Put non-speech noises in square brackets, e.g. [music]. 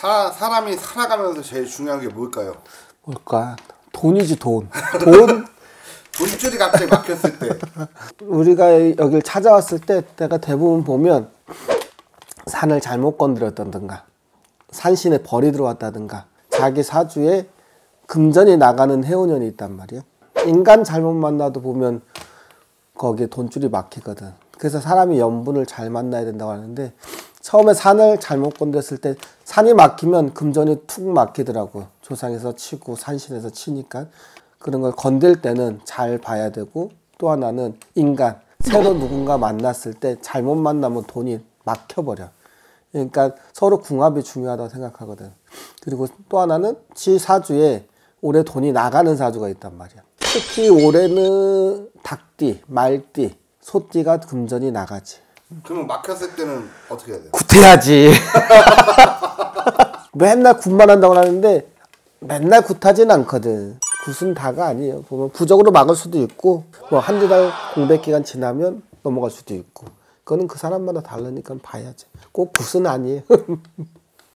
사, 사람이 살아가면서 제일 중요한 게 뭘까요? 뭘까? 돈이지 돈. 돈. [laughs] 돈줄이 갑자기 막혔을 때 우리가 여길 찾아왔을 때 내가 대부분 보면 산을 잘못 건드렸다든가 산신에 벌이 들어왔다든가 자기 사주에 금전이 나가는 해운년이 있단 말이야. 인간 잘못 만나도 보면 거기에 돈줄이 막히거든. 그래서 사람이 연분을 잘 만나야 된다고 하는데 처음에 산을 잘못 건드렸을 때 산이 막히면 금전이 툭 막히더라고. 조상에서 치고 산신에서 치니까 그런 걸 건들 때는 잘 봐야 되고 또 하나는 인간 새로 누군가 만났을 때 잘못 만나면 돈이 막혀버려. 그러니까 서로 궁합이 중요하다고 생각하거든. 그리고 또 하나는 지 사주에 올해 돈이 나가는 사주가 있단 말이야. 특히 올해는 닭띠, 말띠, 소띠가 금전이 나가지. 그러면 막혔을 때는 어떻게 해야 돼요? 굿해야지. [laughs] 맨날 굿만 한다고 하는데 맨날 굿하진 않거든. 굿은 다가 아니에요. 보면 부적으로 막을 수도 있고 뭐 한두 달 공백 기간 지나면 넘어갈 수도 있고 그거는 그 사람마다 다르니까 봐야지. 꼭 굿은 아니에요. [laughs]